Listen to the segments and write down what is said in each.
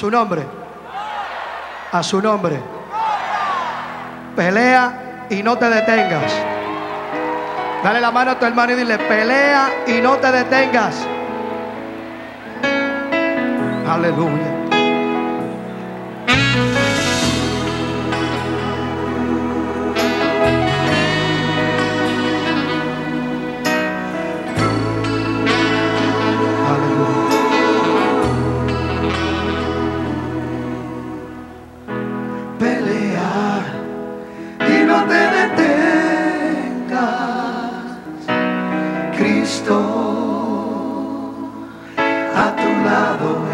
Su nombre. A su nombre. Pelea y no te detengas. Dale la mano a tu hermano y dile, pelea y no te detengas. Aleluya.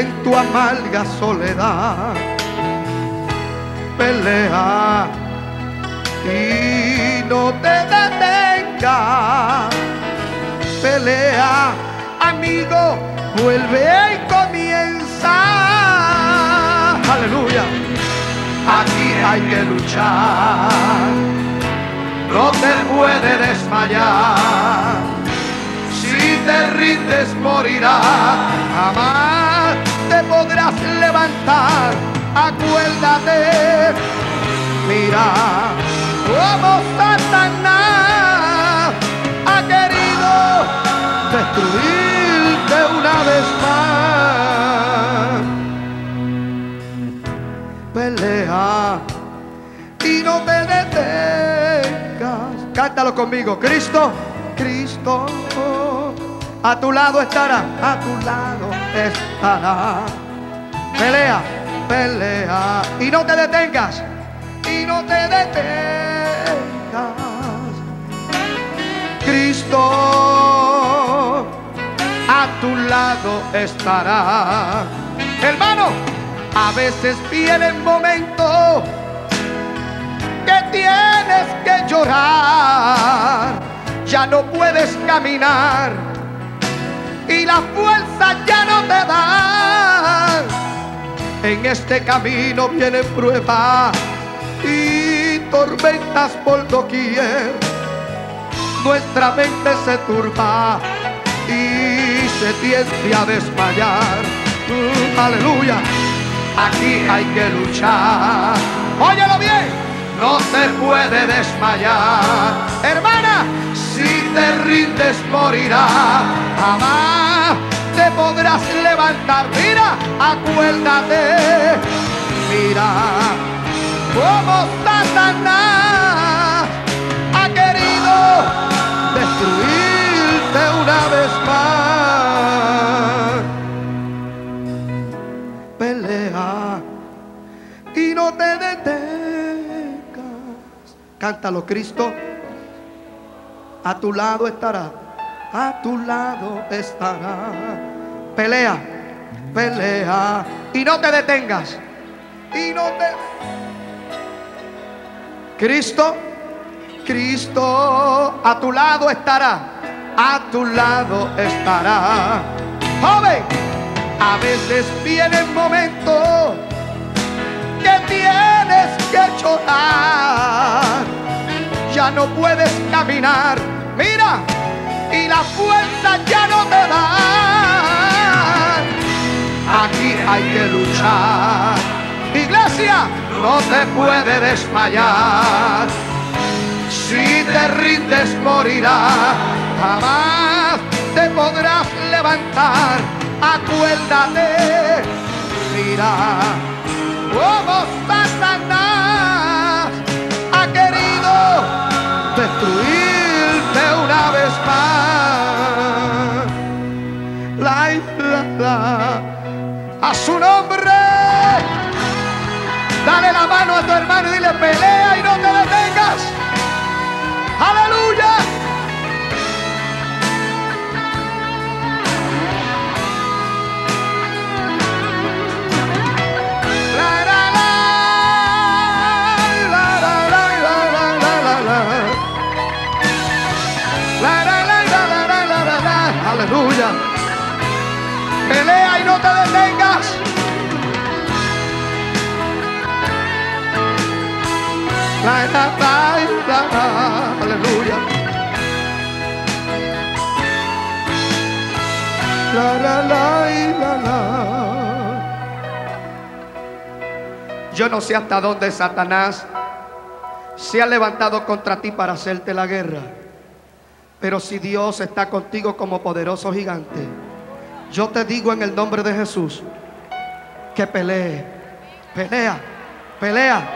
en tu amarga soledad. Pelea y no te detengas. Pelea, amigo vuelve y comienza. Aleluya. Aquí hay que luchar. No te puede desmayar. Si te rindes morirás. Jamás levantar. Acuérdate. Mira como Satanás ha querido destruir una vez más. Pelea y no te detengas. Cántalo conmigo. Cristo, Cristo, a tu lado estará, a tu lado estará. Pelea, pelea y no te detengas. Y no te detengas. Cristo a tu lado estará. Hermano, a veces viene el momento que tienes que llorar, ya no puedes caminar y la fuerza ya no te da. En este camino viene prueba y tormentas por doquier. Nuestra mente se turba y se tiende a desmayar. Mm, aleluya. Aquí hay que luchar. Óyelo bien. No se puede desmayar. Hermana, si te rindes morirás. Jamás te podrás levantar. Mira, acuérdate. Mira cómo Satanás ha querido destruirte una vez no te detengas. Cántalo, Cristo. A tu lado estará. A tu lado estará. Pelea, pelea. Y no te detengas. Y no te. Cristo, Cristo a tu lado estará. A tu lado estará. Joven, a veces viene el momento tienes que llorar. Ya no puedes caminar. Mira, y la fuerza ya no te da aquí hay que luchar. Iglesia, no te puede desmayar. Si te rindes morirás, jamás te podrás levantar. Acuérdate, mira cómo Satanás ha querido destruir hermano, y dile, pelea y no te detengas. Aleluya. Aleluya. Pelea y no te detengas. La, la, la, la, la. La. Yo no sé hasta dónde Satanás se ha levantado contra ti para hacerte la guerra. Pero si Dios está contigo como poderoso gigante, yo te digo en el nombre de Jesús que pelee, pelea, pelea,